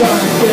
shine.